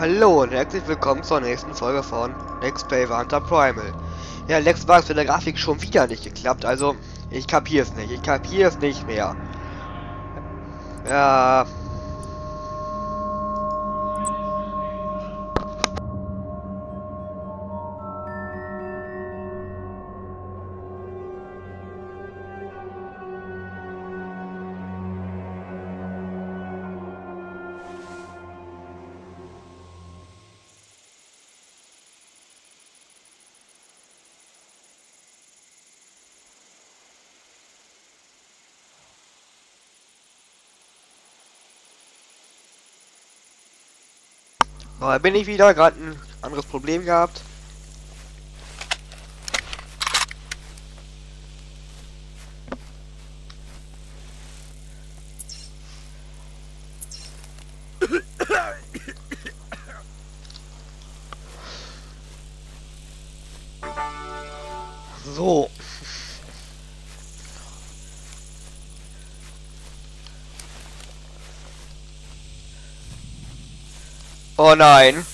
Hallo und herzlich willkommen zur nächsten Folge von Next Play Hunter Primal. Ja, Lex war es mit der Grafik schon wieder nicht geklappt, also ich kapiere es nicht, ich kapiere es nicht mehr. Ja. Da bin ich wieder, gerade ein anderes Problem gehabt. Oh nein.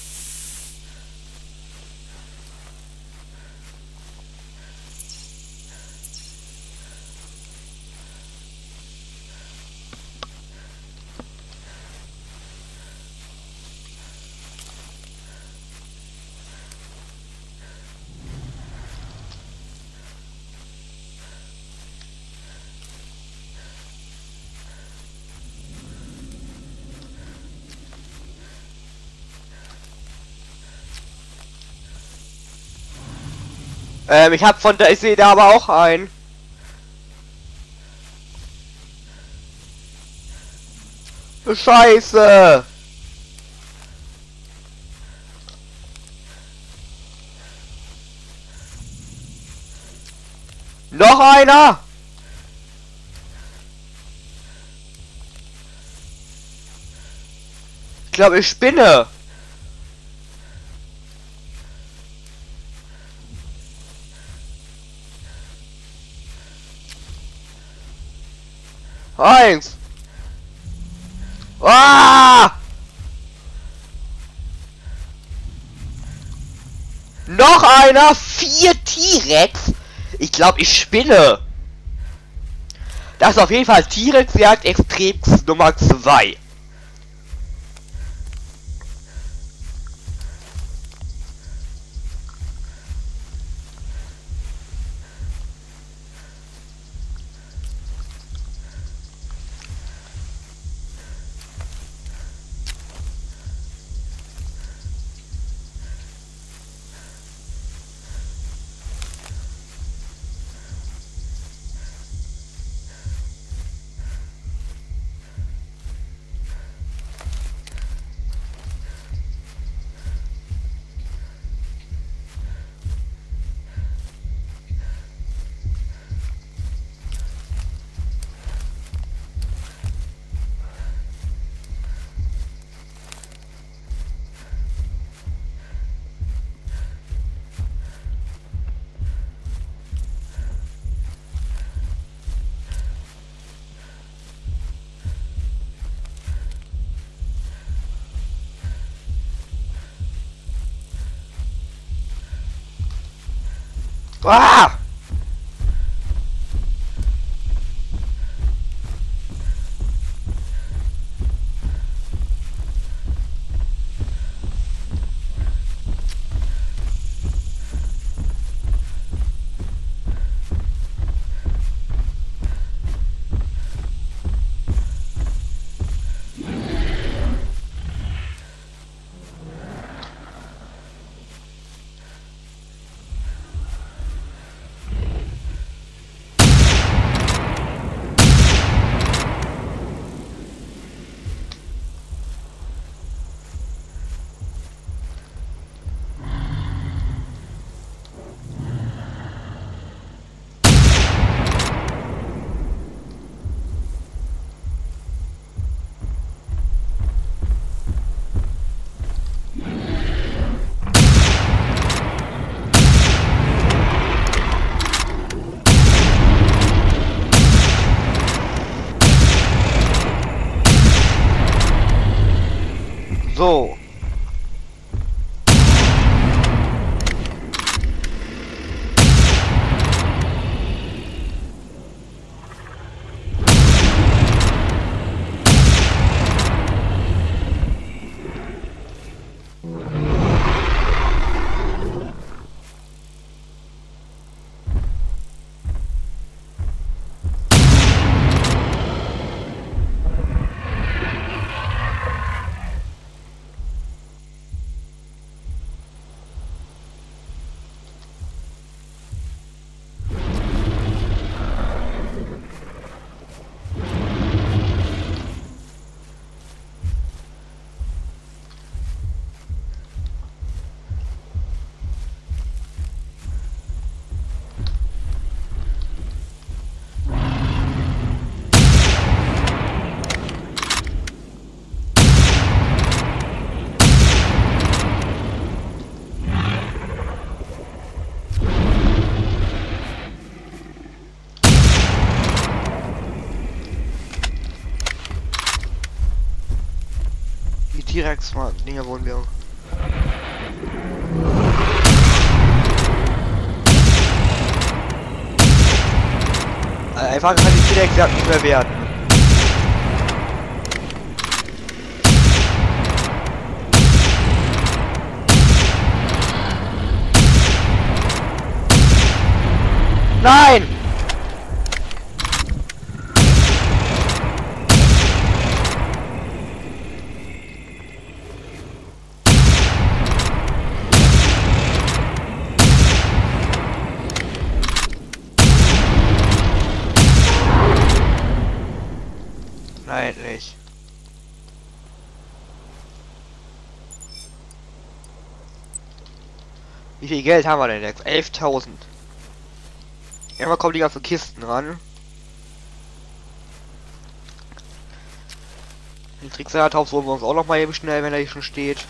Ähm, ich hab von der, ich sehe da aber auch ein. Scheiße! Noch einer! Ich glaube, ich spinne. Eins. Ah! Noch einer. Vier T-Rex. Ich glaube, ich spinne. Das ist auf jeden Fall T-Rex Jagd Extrems Nummer 2. Ah! T-Rex-Dinger wohnen wir. Einfach kann die T-Rex-Jagd nicht mehr werden. Nein, nicht. Wie viel Geld haben wir denn jetzt? 11.000. Irgendwann kommen die ganzen Kisten ran. Den Trickseratops holen wir uns auch noch mal eben schnell, wenn er hier schon steht.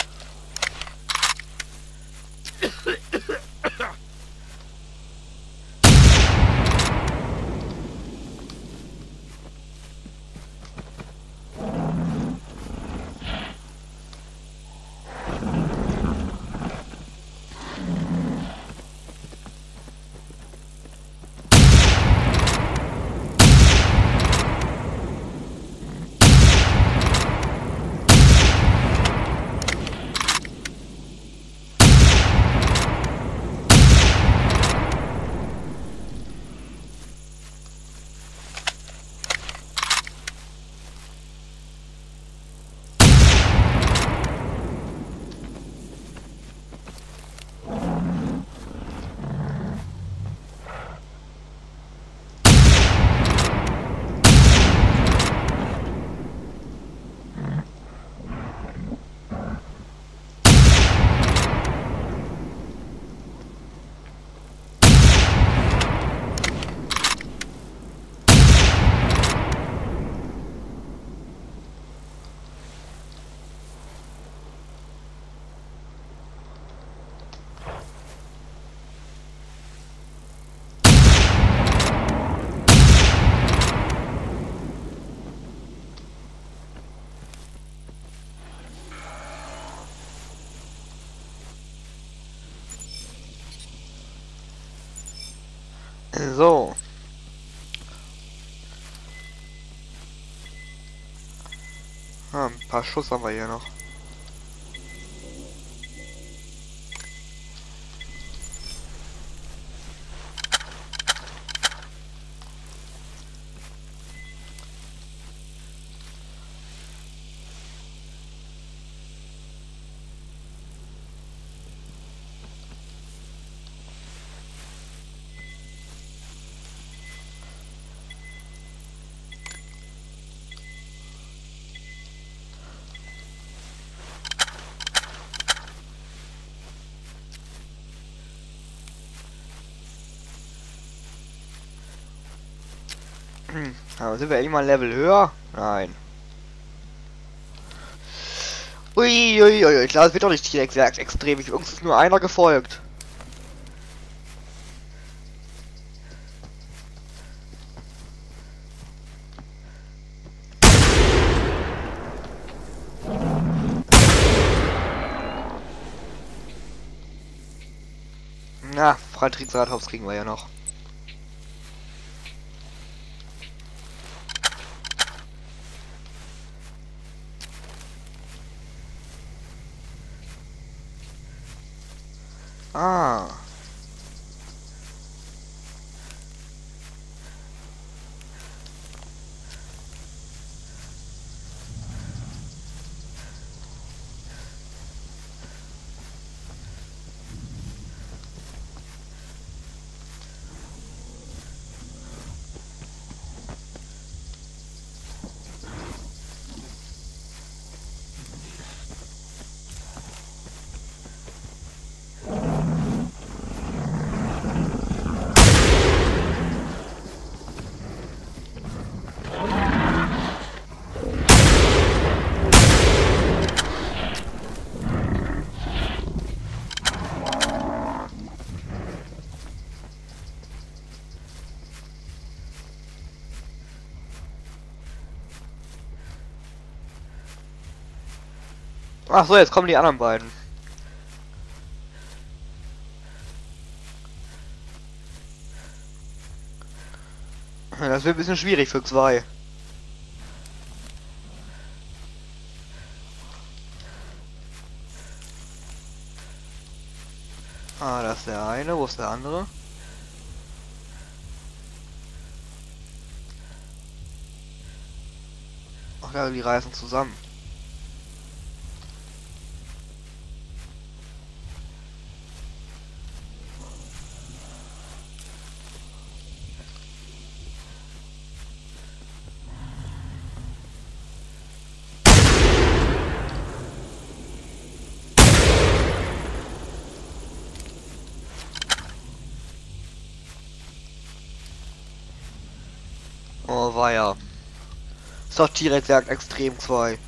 So. Ah, ein paar Schuss haben wir hier noch. Aber sind wir endlich mal ein Level höher? Nein. Uiuiui, ui, ui. ich glaube, es wird doch nicht T-Rex extrem. Ich, uns ist nur einer gefolgt. Na, Freitriebsrathaus kriegen wir ja noch. Ach so, jetzt kommen die anderen beiden. Das wird ein bisschen schwierig für zwei. Ah, das ist der eine. Wo ist der andere? Ach ja, die reisen zusammen. Ist doch T-Rex extrem 2.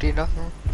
Friedhof.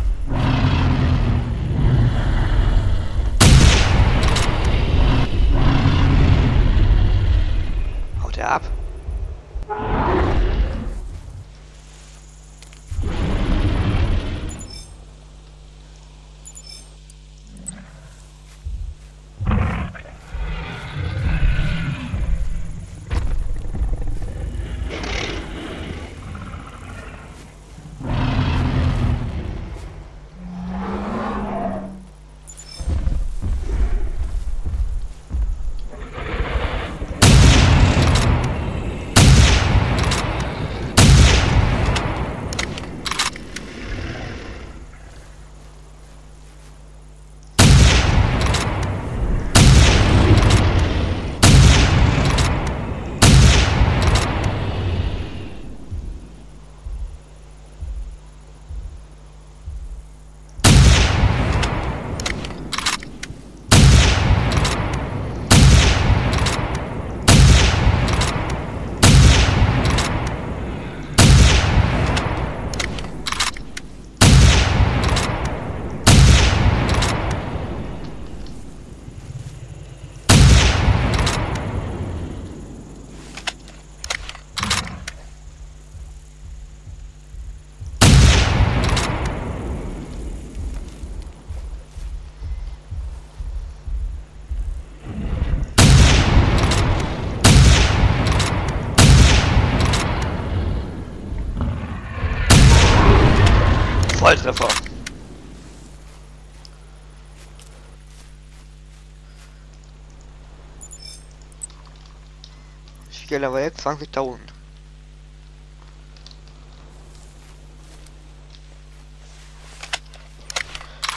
Jetzt? 20.000.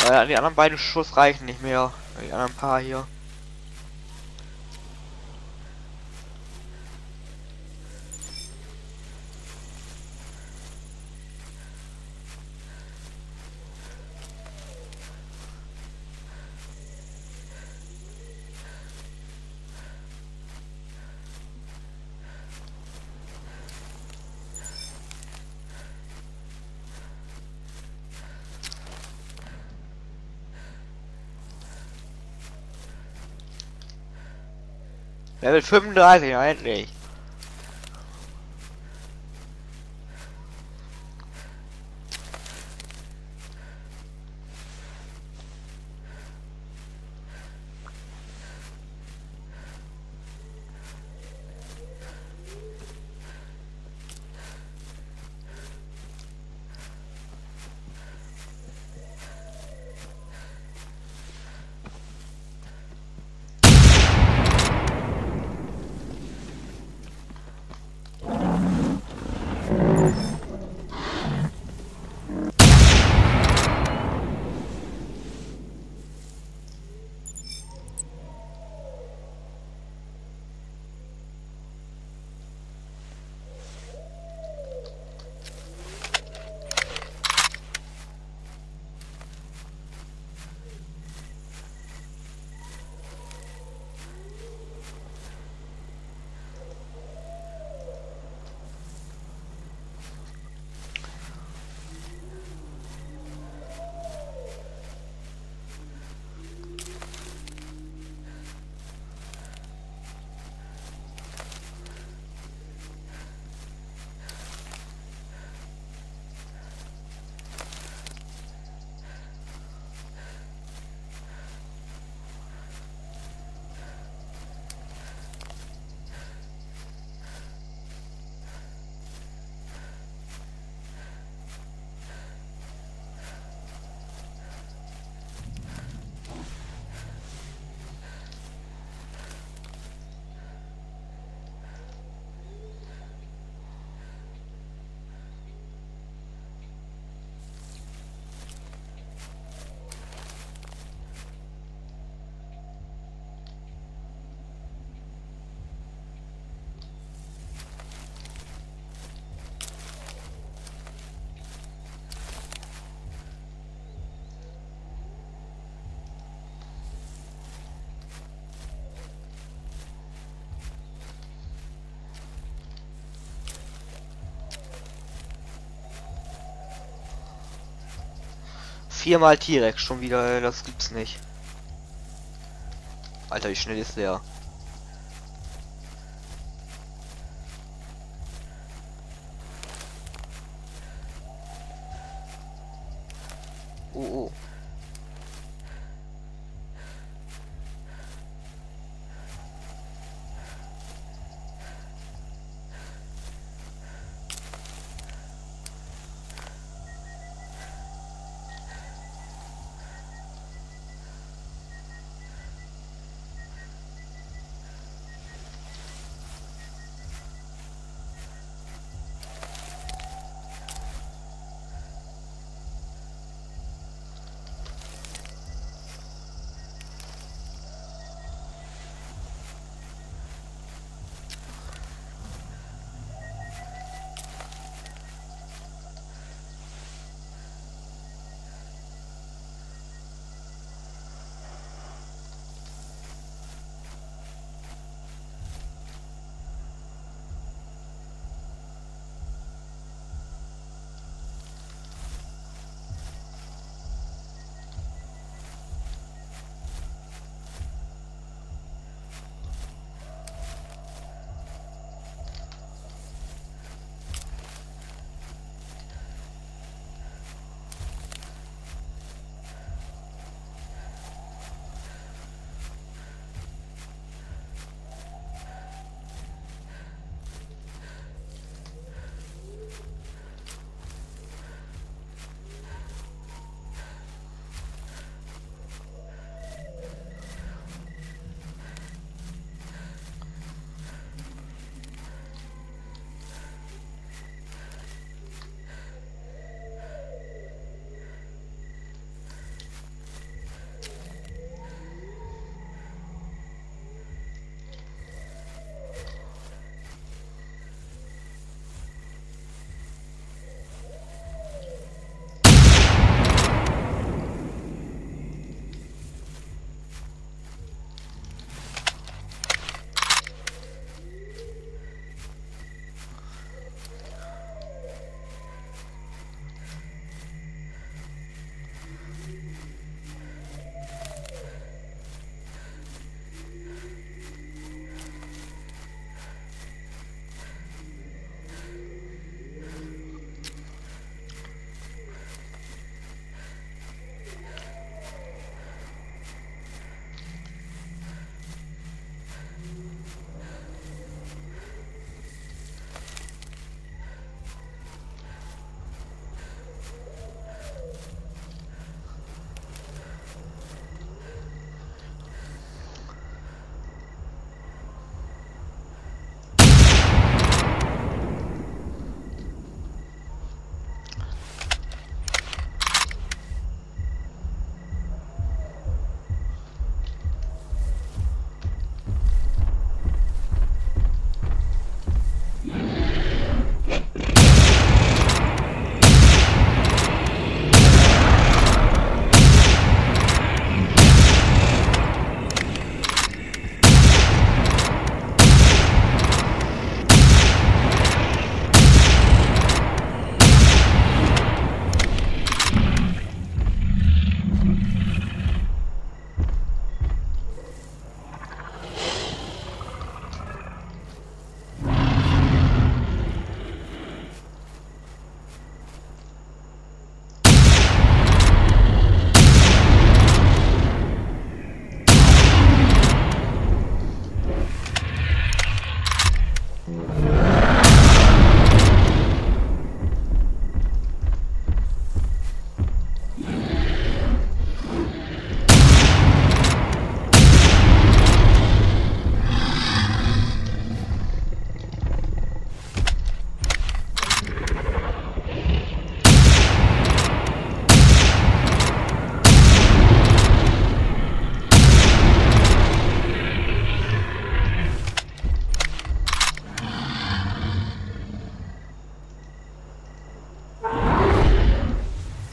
Ja, die anderen beiden Schuss reichen nicht mehr. Die anderen paar hier. Level 35, ja, endlich. Viermal T-Rex schon wieder, das gibt's nicht. Alter, wie schnell ist der?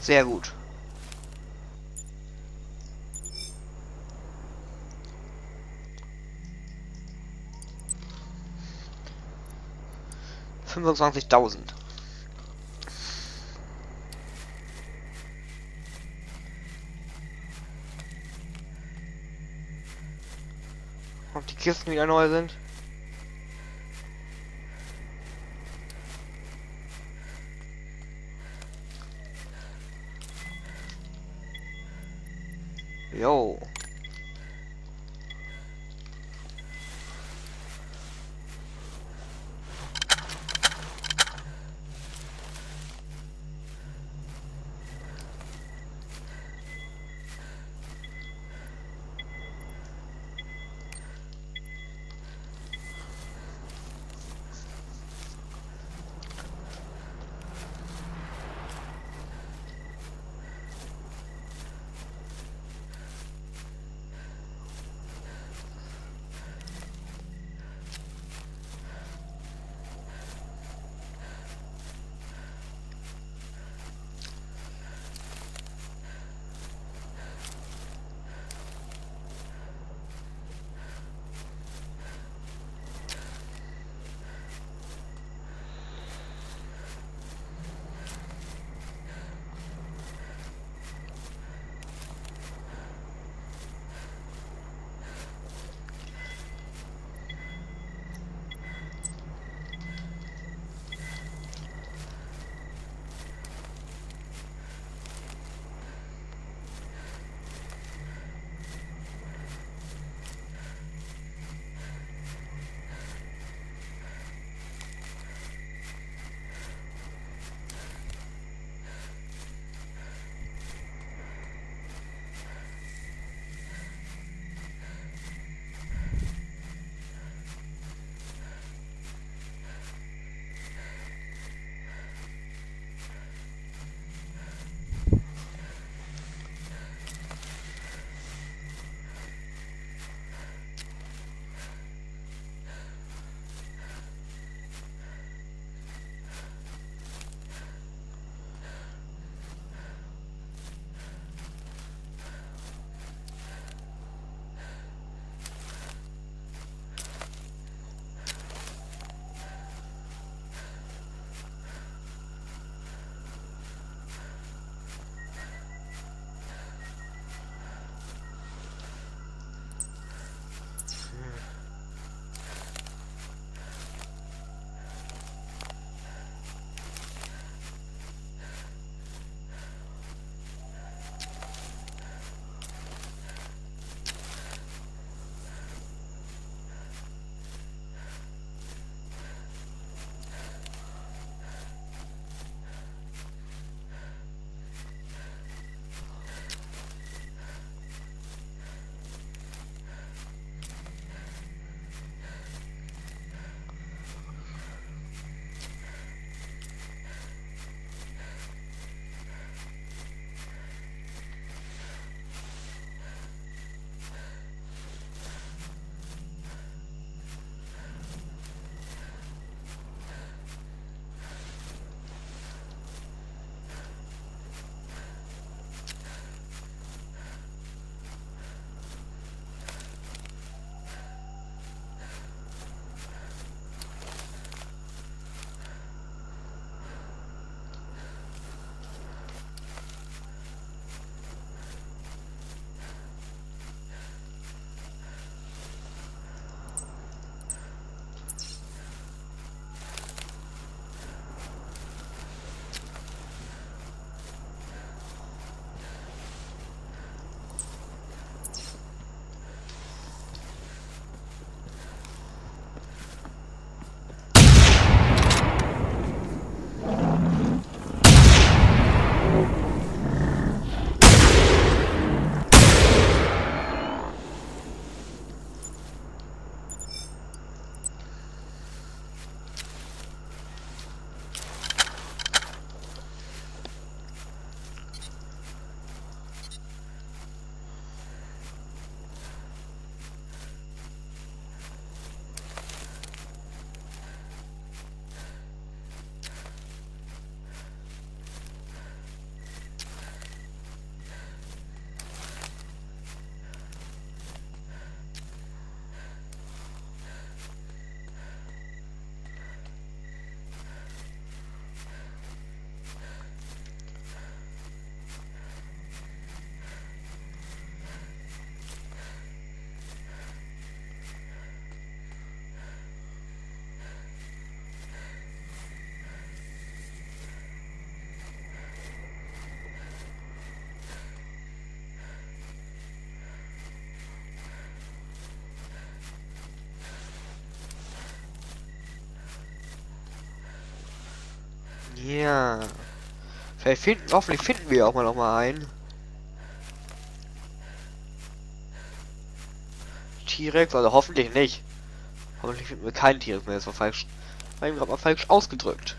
Sehr gut. Fünfundzwanzigtausend. Ob die Kisten wieder neu sind? yo. Ja. Vielleicht finden, hoffentlich finden wir auch mal noch mal einen. T-Rex, also hoffentlich nicht. Hoffentlich finden wir keinen T-Rex mehr. Das war falsch. War eben gerade mal falsch ausgedrückt.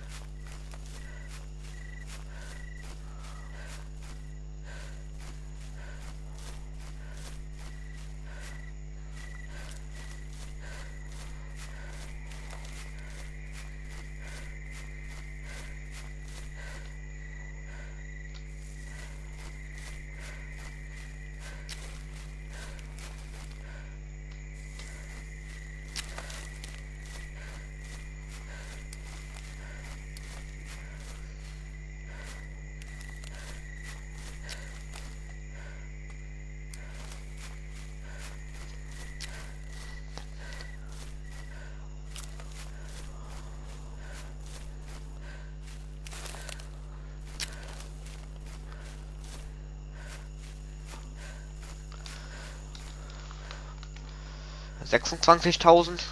Sechsundzwanzigtausend.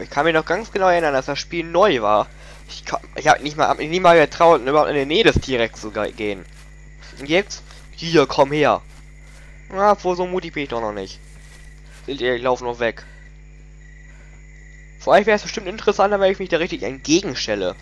Ich kann mich noch ganz genau erinnern, dass das Spiel neu war. Ich, ich habe nicht mal, hab mich nicht mal getraut, überhaupt in der Nähe des T-Rex zu gehen. Und jetzt? Hier, komm her. Na, vor so mutig bin ich doch noch nicht. Seht ihr, ich laufe noch weg. Vor euch wäre es bestimmt interessanter, wenn ich mich da richtig entgegenstelle.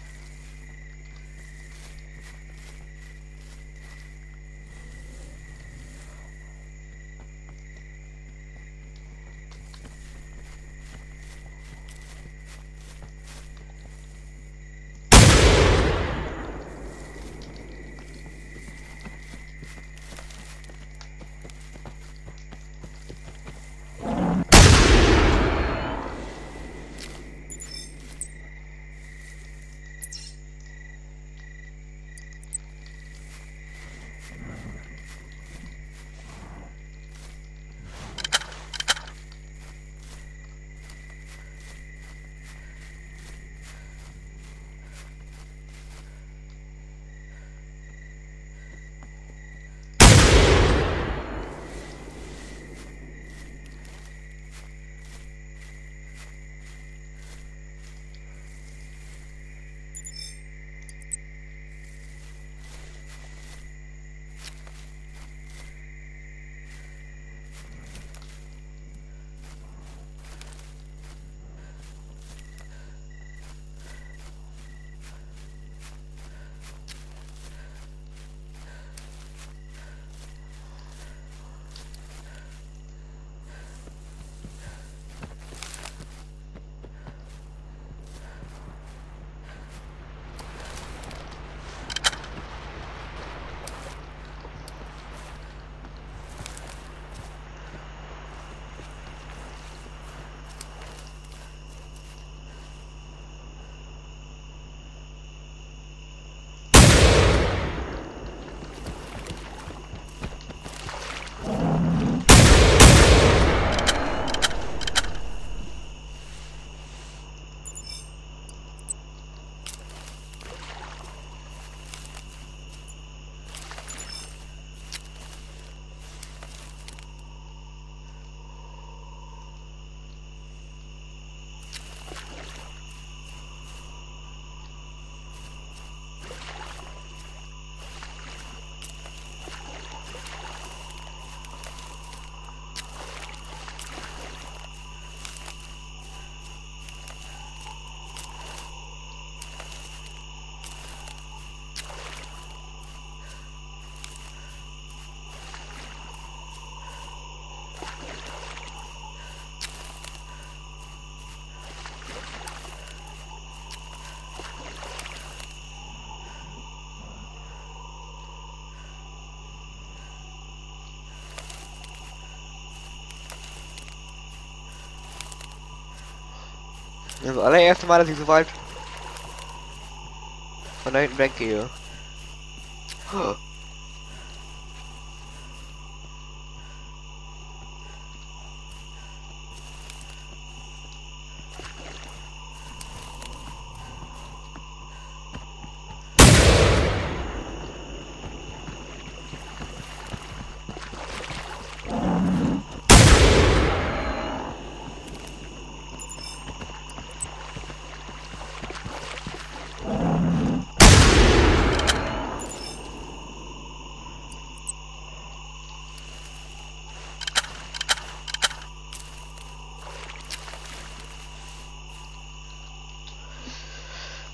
Das allererste Mal, dass ich so weit von da hinten weggehe. Oh.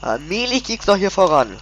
Allmählich geht's doch hier voran.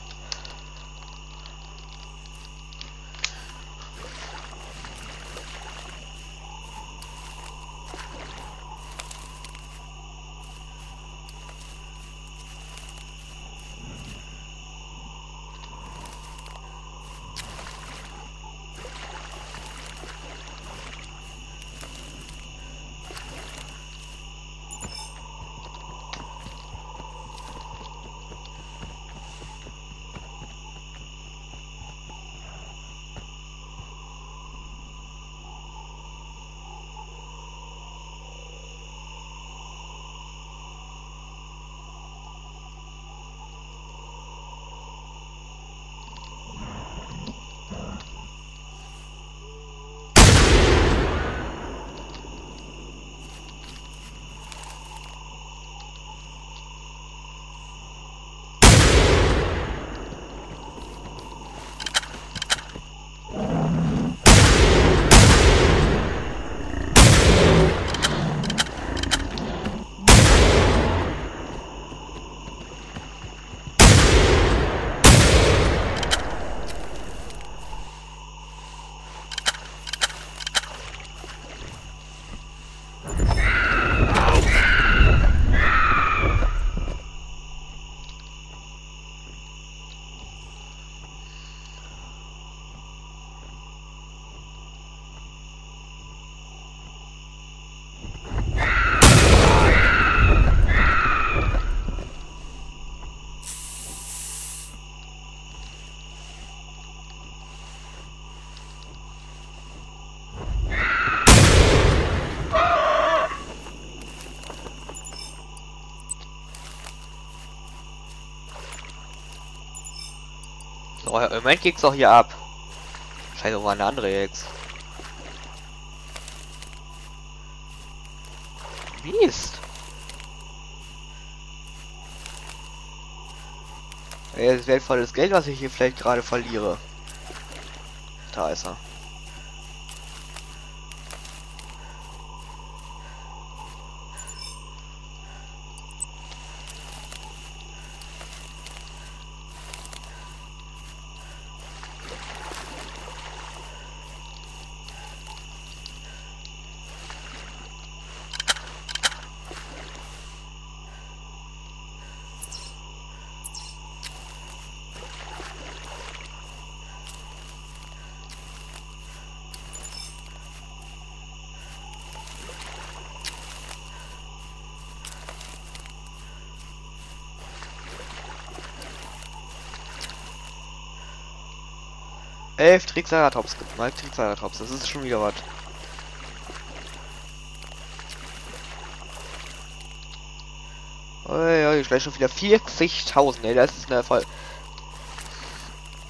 So, im Moment geht's doch hier ab. Scheiße, war eine andere jetzt? Mist. Ja, das wertvolles Geld, was ich hier vielleicht gerade verliere. Da ist er. Elf Triceratops, mal Triceratops, das ist schon wieder was. Ui, gleich schon wieder 40.000, ey, das ist eine Erfolg.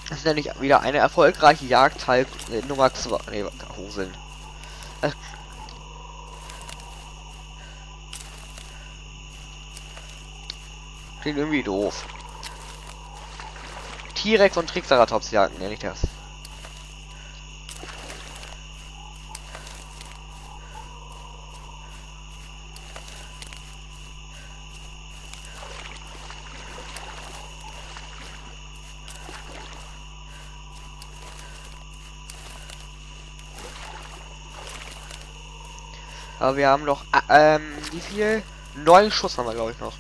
Das ist nämlich wieder eine erfolgreiche Jagd halt äh, Nummer 2. Ne, Hoseln. Äh. Klingt irgendwie doof. T-Rex und Triceratops jagen, nenne ich das. Aber wir haben noch, äh, ähm, wie viel? Neun Schuss haben wir, glaube ich, noch.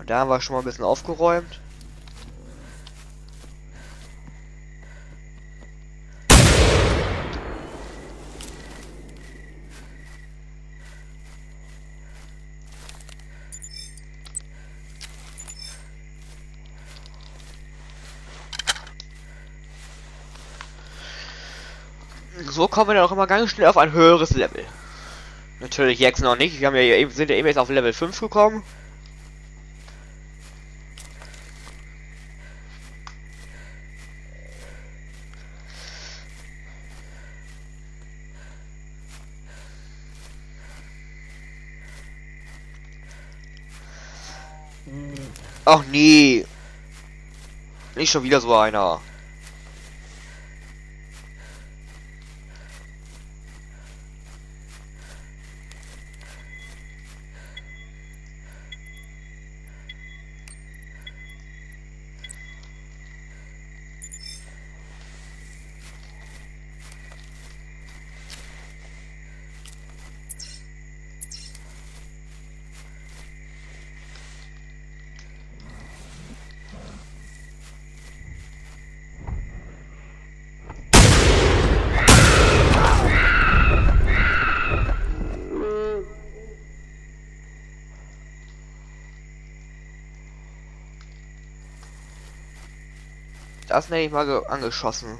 Und da haben wir schon mal ein bisschen aufgeräumt. So kommen wir dann auch immer ganz schnell auf ein höheres Level. Natürlich jetzt noch nicht. Wir haben ja eben, sind ja eben jetzt auf Level 5 gekommen. Ach nee. Nicht schon wieder so einer. Das nenne ich mal angeschossen.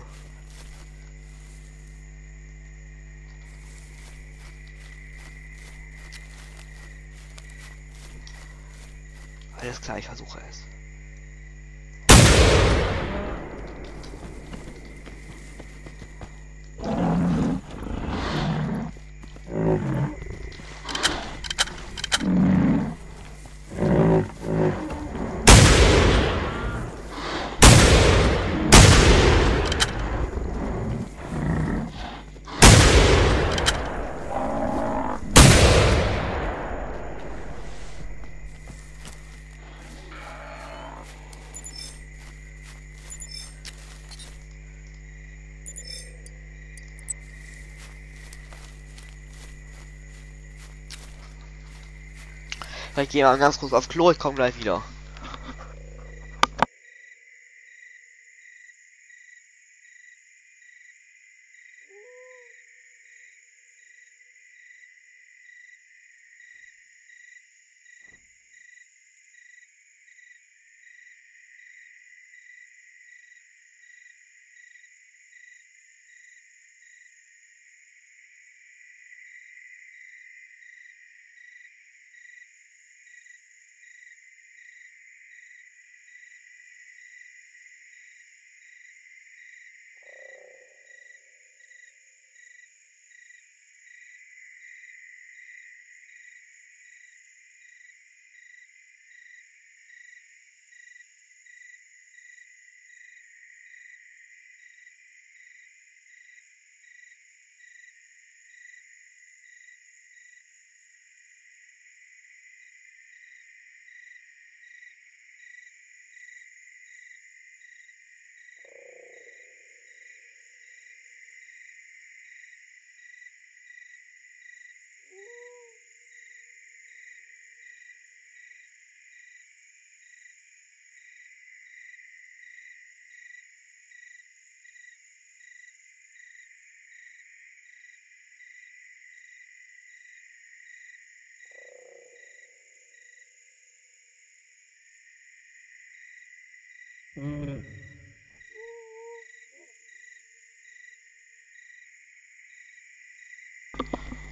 Alles klar, ich versuche es. Vielleicht gehen wir ganz kurz auf Klo, ich komme gleich wieder.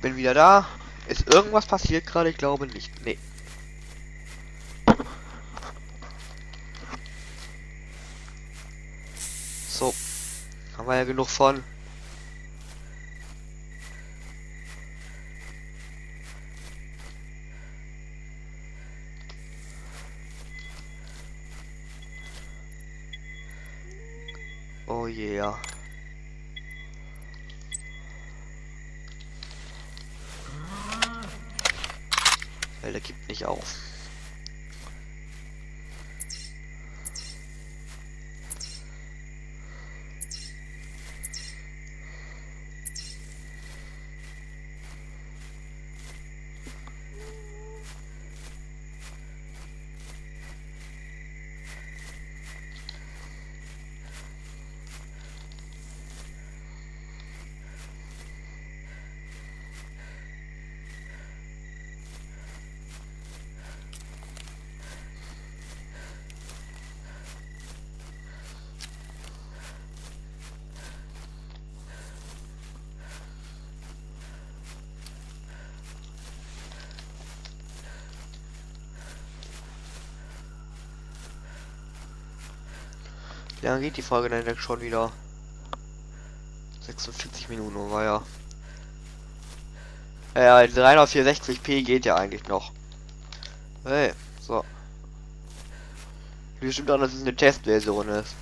Bin wieder da. Ist irgendwas passiert gerade? Ich glaube nicht. Nee. So. Haben wir ja genug von. Lange geht die Folge denn schon wieder? 46 Minuten, war ja. Ja, 364p geht ja eigentlich noch. Hey, so. Bestimmt auch, dass es eine Testversion ist.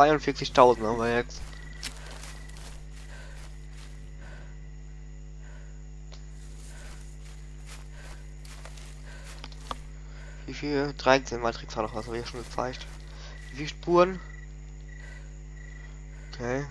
42.000 haben wir jetzt. Wie viel? 13 Matrix war noch was, habe ich ja schon gezeigt. Wie viele Spuren? Okay.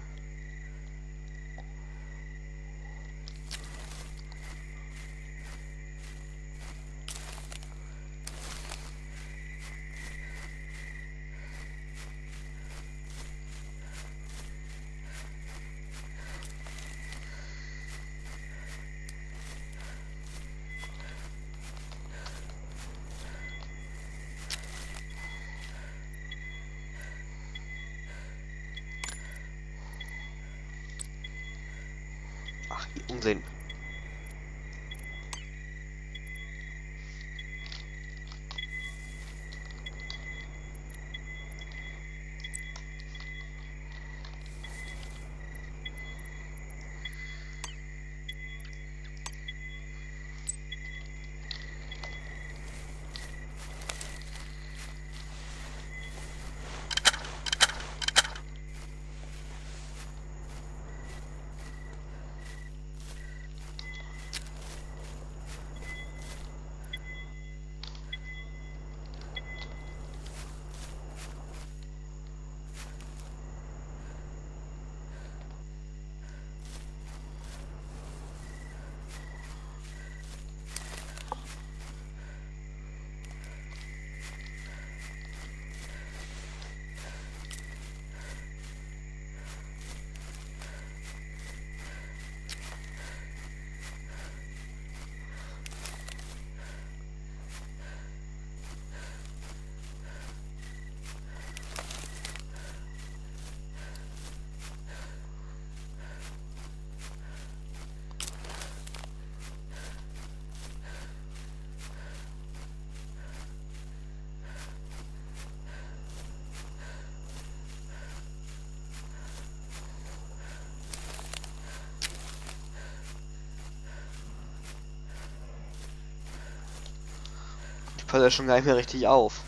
Passt ja schon gar nicht mehr richtig auf.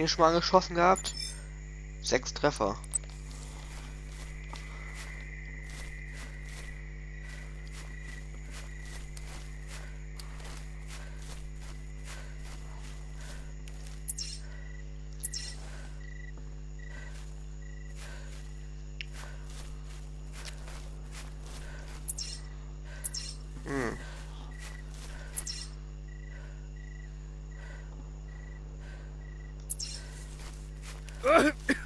Ihn schon mal angeschossen gehabt? Sechs Treffer. Ugh!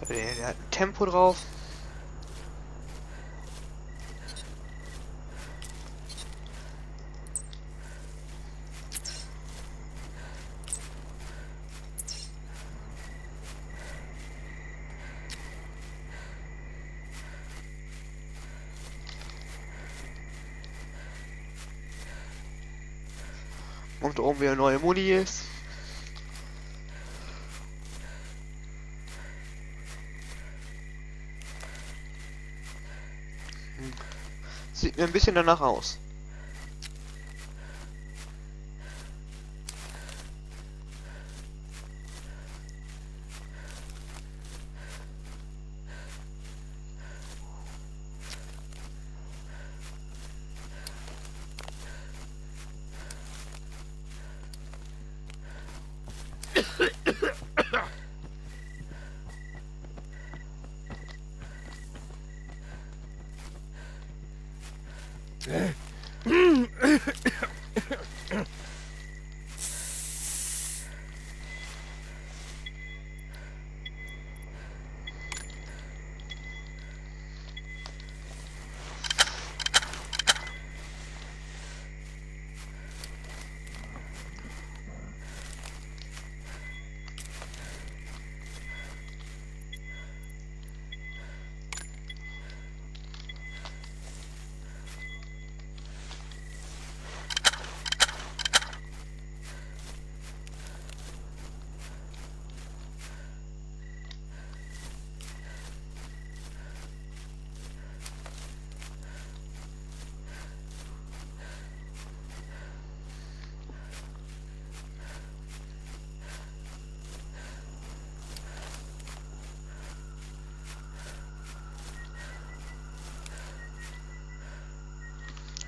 Der, der hat Tempo drauf. Und oben wieder neue Muni ist. Ein bisschen danach aus.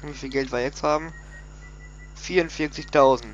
Wie viel Geld wir jetzt haben? 44.000.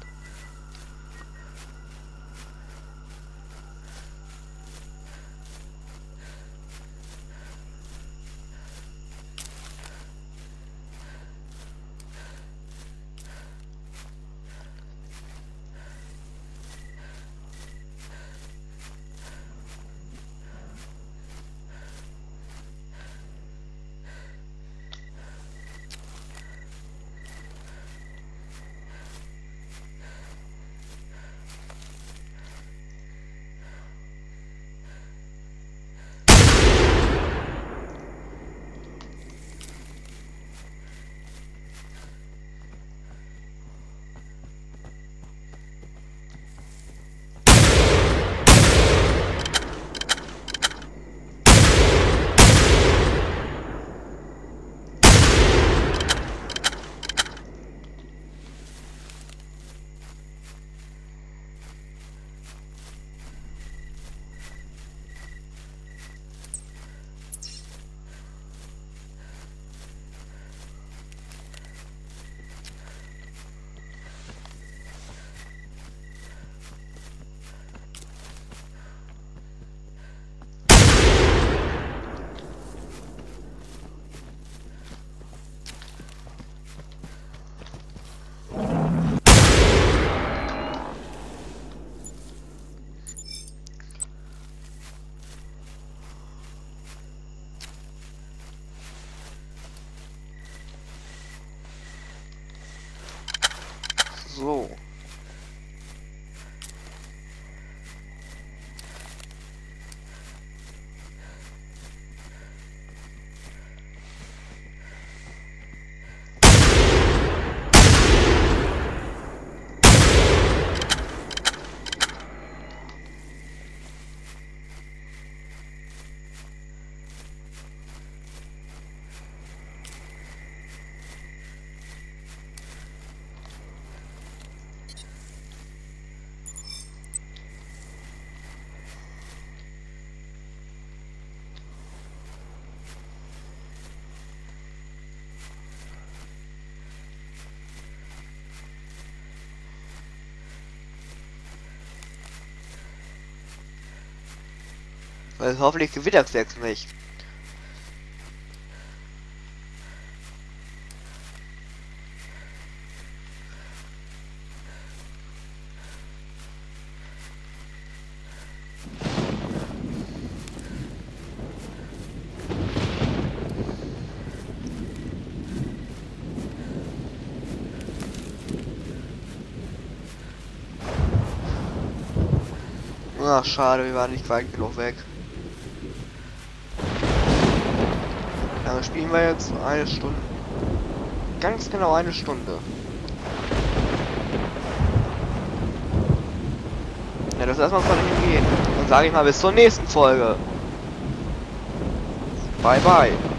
Weil hoffentlich gewinnt das jetzt nicht. Ach, schade, wir waren nicht weit genug weg. Spielen wir jetzt? Eine Stunde. Ganz genau eine Stunde. Ja, das erstmal von ihm gehen. Dann sage ich mal bis zur nächsten Folge. Bye bye.